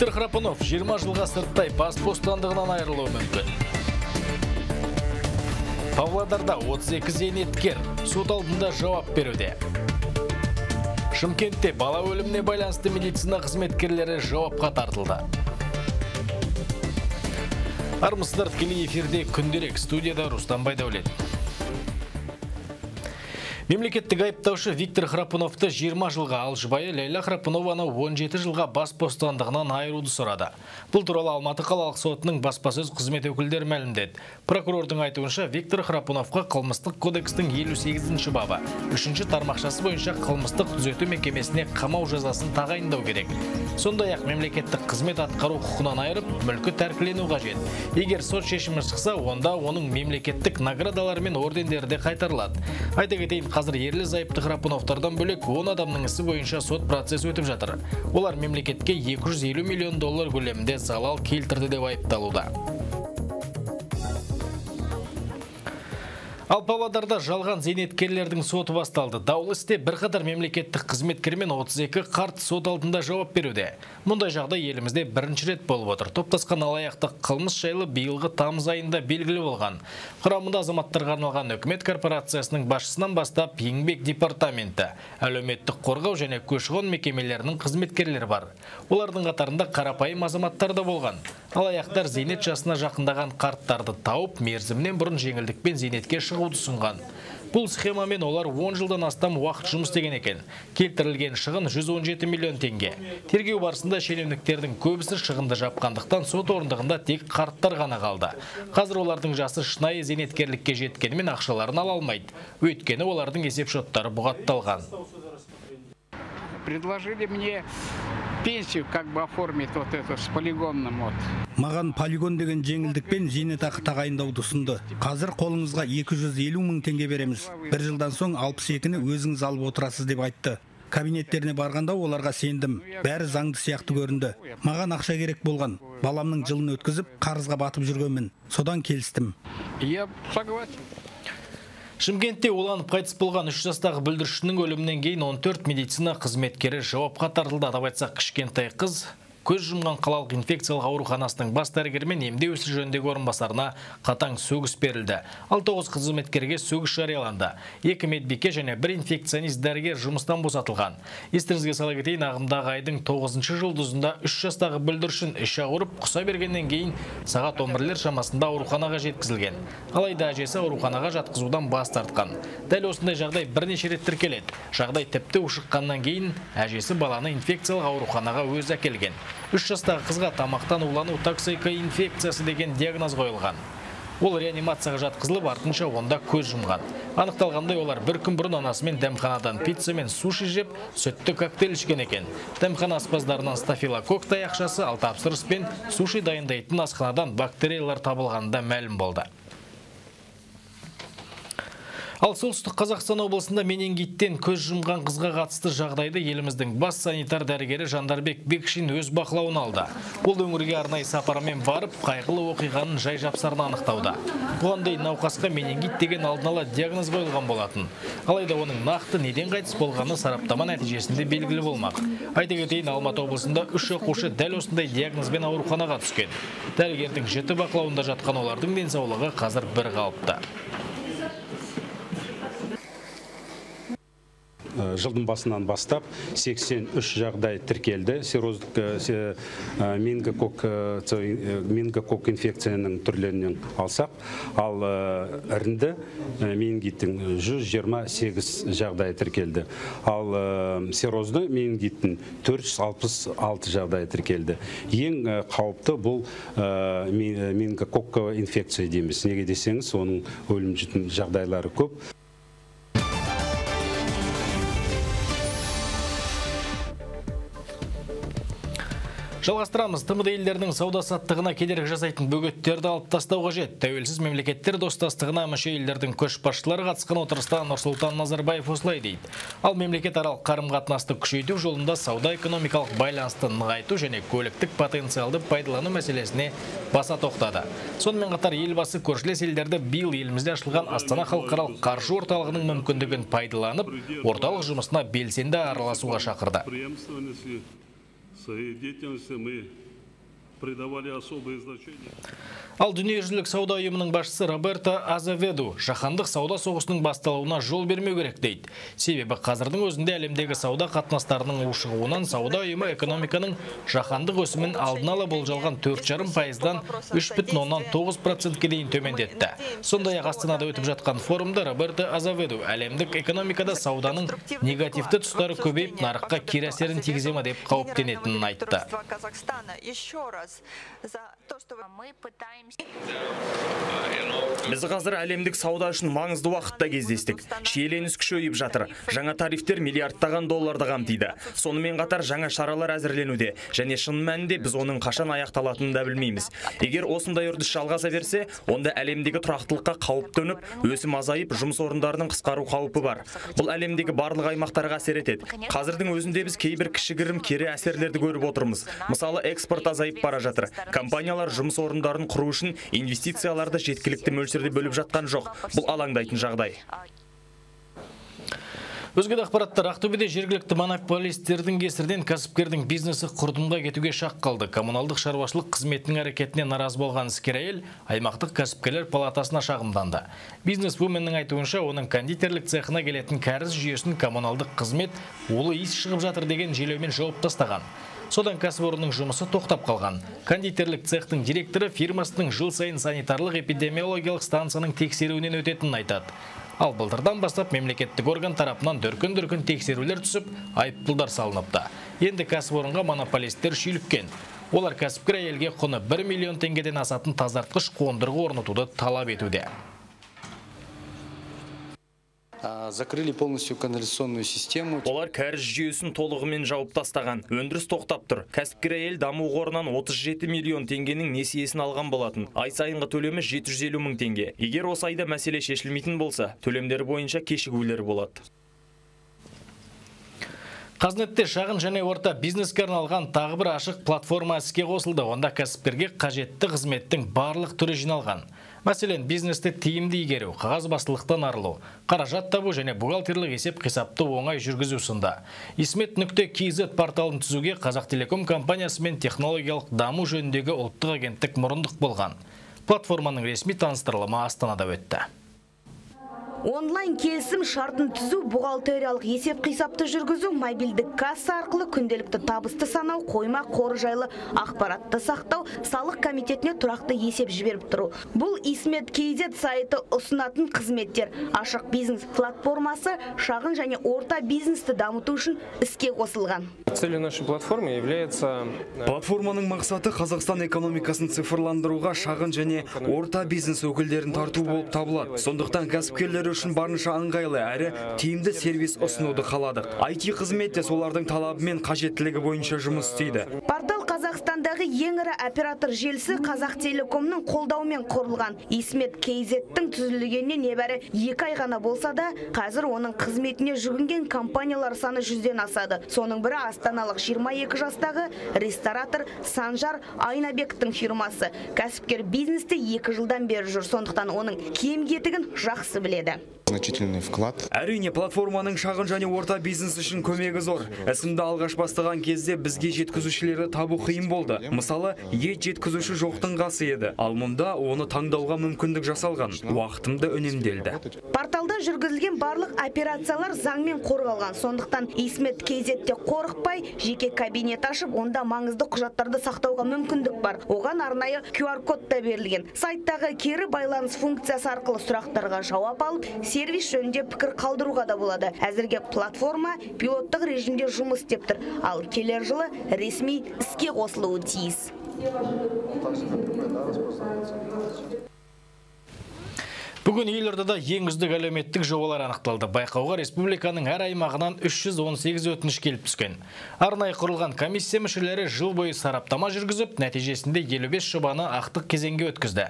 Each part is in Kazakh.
Виктор Храпунов 20 жылға сырттай бас бостандығынан айырылуы мүмкін. Павлодарда 32 зейнеткер сот алдында жауап беруде. Шымкентте бала өліміне байланысты медицина қызметкерлері жауапқа тартылды. Армысыздар тікелей эфирде күнделік студияда Рустам Байдәулет. Мемлекеттік айыптаушы Виктор Храпуновты 20 жылға, ал жұбайы Лейла Храпунованы 17 жылға бас бостандығынан айыруды сұрады. Бұл туралы Алматы қалалық сотының баспасөз қызмет өкілдері мәлімдеді. Прокурордың айтуынша Виктор Храпуновқа қылмыстық кодекстің 58-ші бабы, үшінші тармақшасы бойынша қылмыстық түзету мекемесіне қамау жазасын тағайындау керек. Сондай-ақ мемлекеттік қызмет атқару құқынан айырып, мүлкі тәркілену қажет. Егер сот шешімі шықса, онда оның мемлекеттік наградалары мен ордендері де қайтарылады. Айта кетейін, қазір ерлі зайыпты Храпуновтардан бөлек 10 адамның ісі бойынша сот процесі өтіп жатыр. Олар мемлекетке 250 миллион доллар көлемінде залал келтірді деп айыпталуда. Ал Павлодарда жалған зейнеткерлердің соты басталды. Даулы істе бірқатар мемлекеттік қызметкер мен 32 қарт сот алдында жауап беруде. Мұндай жағдай елімізде бірінші рет болып отыр. Топтасқан алаяқтық қылмыс жайлы биылғы тамыз айында белгілі болған. Құрамында азаматтарға арналған үкімет корпорациясының басшысынан бастап еңбек департаменті, әлеуметтік қорғау және көші-қон мекемелерінің қызметкерлері бар. Олардың қатарында қарапайым азаматтар да болған. Алаяқтар зейнет жасына жақындаған қарттарды тауып, мерзімнен бұрын жеңілдікпен зейнетке шығуды ұсынған. Бұл схемамен олар 10 жылдан астам уақыт жұмыс істеген екен. Келтірілген шығын 117 миллион теңге. Тергеу барысында шенеуніктердің көбісі шығынды жапқандықтан сот орындығында тек қарттар ғана қалды. Қазір олардың жасы шынайы зейнеткерлікке жеткенімен ақшаларын ала алмайды. Өйткені олардың есеп шоттары бұғатталған. предложили мне пенсию как бы оформить вот это с полигонным вот. Маған полигон деген жеңілдікпен зейнетақы тағайындауды ұсынды. Қазір қолыңызға 250 мың теңге береміз. Бір жылдан соң 62-ні өзіңіз алып отырасыз деп айтты. Кабинеттеріне барғанда оларға сендім. Бәрі заңды сияқты көрінді. Маған ақша керек болған. Баламның жылын өткізіп, қарызға батып жүргенмін. Содан келістім. Я согласен. Шымкентте уланып қайтыс болған 3 жастағы бүлдіршіннің өлімінен кейін 14 медицина қызметкері жауапқа тартылды. Атап айтсақ, кішкентай қыз көз жұмған қалалық инфекциялық ауруханасының бас дәрігері мен емдеу ісі жөніндегі орынбасарына қатаң сөгіс берілді. Ал 9 қызметкерге сөгіс жарияланды. Екі медбике және бір инфекционист дәрігер жұмыстан босатылған. Естеріңізге сала кетейін, ағымдағы айдың 9 жұлдызында 3 жастағы бүлдіршін іші ауырып, құса бергеннен кейін сағат 11-лер шамасында ауруханаға жеткізілген. Алайда әжесі ауруханаға жатқызудан бас тартқан. Дәл осындай жағдай бірнеше рет тіркеледі. Жағдай тіпті ушыққаннан кейін әжесі баланы инфекциялық ауруханаға өзі әкелген. Үш жастағы қызға тамақтан улану токсика инфекциясы деген диагноз қойылған. Ол реанимацияға жатқызылып, артынша онда көз жұмған. Анықталғандай олар бір күн бұрын анасымен дәмханадан пицца мен суши жеп, сүтті коктейль ішкен екен. Дәмхана аспаздарынан стафилококк таяқшасы, ал тапсырыспен суши дайындайтын асханадан бактериялар табылғанында мәлім болды. Ал солтүстік Қазақстан облысында менингиттен көз жұмған қызға қатысты жағдайды еліміздің бас санитар дәрігері Жандарбек Бекшин өз бақылауын алды. Ол өңірге арнайы сапарымен барып, қайғылы оқиғаның жай жапсарын анықтауда. Бұған дейін науқасқа менингит деген алдын ала диагноз қойылған болатын. Алайда оның нақты неден қайтыс болғаны сараптама нәтижесінде белгілі болмақ. Айта кетейін Алматы облысында үш оқушы дәл осындай диагнозбен ауруханаға түскен. Дәрігердің жіті бақылауында жатқан олардың денсаулығы қазір бір қалыпты. Жылдың басынан бастап 83 жағдай тіркелді. Сероздық менингокок менингокок инфекцияның түрлерінен алсақ ал ірінді менингиттің 128 жағдай тіркелді. Ал серозды менингиттің 466 жағдай тіркелді. Ең қауіпті бұл менингокок инфекция дейміз. Неге десеңіз оның өлім жітім жағдайлары көп. Жалғастырамыз, тмд елдерінің сауда саттығына кедергі жасайтын бөгеттерді алып тастау қажет. Тәуелсіз мемлекеттер достастығына мүше елдердің көшбасшылары қатысқан отырыста Нұрсұлтан Назарбаев осылай дейді. Ал мемлекет аралық қарым-қатынасты күшейту жолында сауда-экономикалық байланысты нығайту және көліктік потенциалды пайдалану мәселесіне баса тоқтады. Сонымен қатар елбасы көршілес елдерді биыл елімізде ашылған Астана халықаралық қаржы орталығының мүмкіндігін пайдаланып, орталық жұмысына белсенді араласуға шақырды своей деятельности мы придавали особое значение. Ал дүниежүзілік сауда ұйымының басшысы Роберто Азаведу жаһандық сауда соғысының басталуына жол бермеу керек дейді. Себебі қазірдің өзінде әлемдегі сауда қатынастарының ушығуынан сауда ұйымы экономиканың жаһандық өсімін алдын ала болжалған 4,5 пайыздан 3,9 процентке дейін төмендетті. Сондай ақ Астанада өтіп жатқан форумда Роберто Азаведу әлемдік экономикада сауданың негативті тұстары көбейіп нарыққа кері әсерін тигізе ма деп қауіптенетінін айтты. Біз қазір әлемдік сауда үшін маңызды уақытта кездестік. Шиеленіс күшейіп жатыр. Жаңа тарифтер миллиардтаған долларды қамтиды. Сонымен қатар жаңа шаралар әзірленуде және шын мәнінде біз оның қашан аяқталатынын да білмейміз. Егер осындай үрдіс жалғаса берсе, онда әлемдегі тұрақтылыққа қауіп төніп, өсім азайып, жұмыс орындарының қысқару қаупі бар. Бұл әлемдегі барлық аймақтарға әсер етеді. Қазірдің өзінде біз кейбір кішігірім кері әсерлерді көріп отырмыз. Мысалы, экспорт азайып бара жатыр. Компаниялар жұмыс орындарын құру үшін инвестицияларды жеткілікті мөлшерде бөліп жатқан жоқ. Бұл алаңдайтын жағдай. Өзге де ақпараттар Ақтөбеде жергілікті монополистердің кесірден кәсіпкердің бизнесі құрдымға кетуге шақ қалды. Коммуналдық шаруашылық қызметінің әрекетіне наразы болған іскер әйел аймақтық кәсіпкерлер палатасына шағымданды. Бизнес буменнің айтуынша оның кондитерлік цехына келетін кәріз жүйесін коммуналдық қызмет улы иіс шығып жатыр деген желеумен жауып тастаған. Содан кәсіпорынның жұмысы тоқтап қалған. Кондитерлік цехтың директоры фирмасының жыл сайын санитарлық эпидемиологиялық станцияның тексеруінен өтетінін айтады. Ал былтырдан бастап мемлекеттік орган тарапынан дүркін-дүркін тексерулер түсіп, айыппұлдар салыныпты. Енді кәсіпорынға монополисттер шүйліккен. Олар кәсіпкер әйелге құны 1 миллион теңгеден асатын тазартқыш қондырғы орнатуды талап етуде. Закрыли полностью канализационную систему. Олар кәріз жүйесін толығымен жауып тастаған. Өндіріс тоқтап тұр. Кәсіпкер әйел даму қорынан 37 миллион теңгенің несиесін алған болатын. Ай сайынғы төлемі 750 мың теңге. Егер осы айда мәселе шешілмейтін болса, төлемдер бойынша кешігулер болады. Қазнетте шағын және орта бизнеске арналған тағы бір ашық платформа іске қосылды. Онда кәсіпкерге қажетті қызметтің барлық түрі жиналған. Мәселен, бизнесті тиімді игеру, қағаз басылықтан арылу, қаражат табу және бухгалтерлік есеп қисапты оңай жүргізу сында. Исмет нүкте порталын түзуге Қазақ Телеком компаниясы мен технологиялық даму жөніндегі ұлттық агенттік мұрындық болған. Платформаның ресми таныстырылымы Астанада өтті. Онлайн келісім шартын түзу, бухгалтериялық есеп қисапты жүргізу, мобильдік касса арқылы күнделікті табысты санау, қойма қоры жайлы ақпаратты сақтау, салық комитетіне тұрақты есеп жіберіп тұру. Бұл Исмет KZ сайты ұсынатын қызметтер. Ашық бизнес платформасы шағын және орта бизнесті дамыту үшін іске қосылған. Целью нашей платформы является... Платформаның мақсаты Қазақстан экономикасын цифрландыруға шағын және орта бизнес өкілдерін тарту болып табылады. Сондықтан кәсіпкерлер үшін барынша ыңғайлы әрі тиімді сервис ұсынуды қаладық. IT қызмет те солардың талабы мен қажеттілігі бойынша жұмыс істейді. Қазақстандағы ең ірі оператор желісі Қазақ Телекомның қолдауымен құрылған. Исмет KZ-тің түзілгеніне небәрі екі ай ғана болса да, қазір оның қызметіне жүгінген компаниялар саны жүзден асады. Соның бірі астаналық 22 жастағы ресторатор Санжар Айнабектің фирмасы. Кәсіпкер бизнесте екі жылдан бері жүр, сондықтан оның кем кетігін жақсы біледі значительный вклад. Әрине платформаның шағын және орта бизнес үшін көмегі зор. Ісімді алғаш бастаған кезде бізге жеткізушілерді табу қиын болды. Мысалы, ет жеткізуші жоқтың қасы еді. Ал мұнда оны таңдауға мүмкіндік жасалған. Уақытымды үнемделді. Порталда жүргізілген барлық операциялар заңмен қорғалған. Сондықтан Исмет кезетте қорықпай, жеке кабинет ашып, онда маңызды құжаттарды сақтауға мүмкіндік бар. Оған арнайы QR-код та берілген. Сайттағы кері байланыс функциясы арқылы сұрақтарға жауап алып, сервис жөнінде пікір қалдыруға да болады. Әзірге платформа пилоттық режимде жұмыс істеп тұр, ал келер жылы ресми іске қосылуы тиіс. quis. Бүгін елордада ең үздік әлеуметтік жобалар анықталды. Байқауға республиканың әр аймағынан 318 өтініш келіп түскен. Арнайы құрылған комиссия мүшелері жыл бойы сараптама жүргізіп, нәтижесінде 55 жобаны ақтық кезеңге өткізді.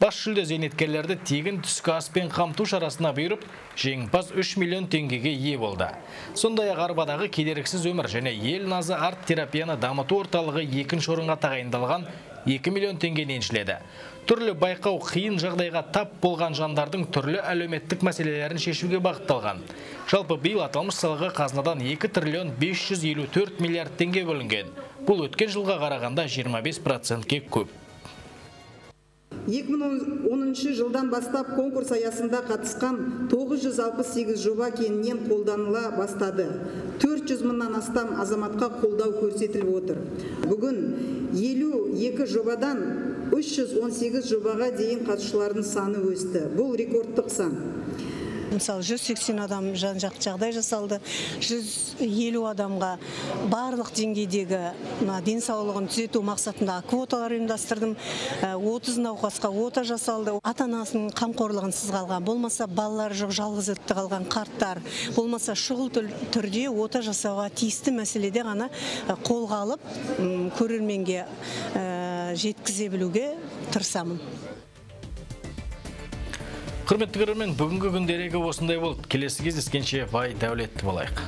Бас жүлде зейнеткерлерді тегін түскі аспен қамту шарасына бұйырып, жеңімпаз 3 миллион теңгеге ие болды. Сондай-ақ арбадағы кедеріксіз өмір және ел назы арт терапияны дамыту орталығы екінші орынға тағайындалған 2 миллион теңгені еншіледі. Түрлі байқау қиын жағдайға тап болған жандардың түрлі әлеуметтік мәселелерін шешуге бағытталған. Жалпы биыл аталмыш салаға қазынадан 2 триллион 554 миллиард теңге бөлінген. бұл өткен жылға қарағанда 25 процентке көп 2010 жылдан бастап конкурс аясында қатысқан 968 жоба кеңінен қолданыла бастады 400 мыңнан астам азаматқа қолдау көрсетіліп отыр бүгін 52 жобадан 318 жобаға дейін қатысушылардың саны өсті. Бұл рекордтық сан. Мысалы 180 адам жан жақты жағдай жасалды 150 адамға барлық деңгейдегі мына денсаулығын түзету мақсатында квоталар ұйымдастырдым. 30 науқасқа ота жасалды. Ата анасының қамқорлығынсыз қалған болмаса балалары жоқ жалғызілікті қалған қарттар болмаса шұғыл түрде ота жасауға тиісті мәселеде ғана қолға алып көрерменге жеткізе білуге тырысамын. Құрметті көрермен бүгінгі күн дерегі осындай болды. Келесі кездескенше бай дәулетті болайық.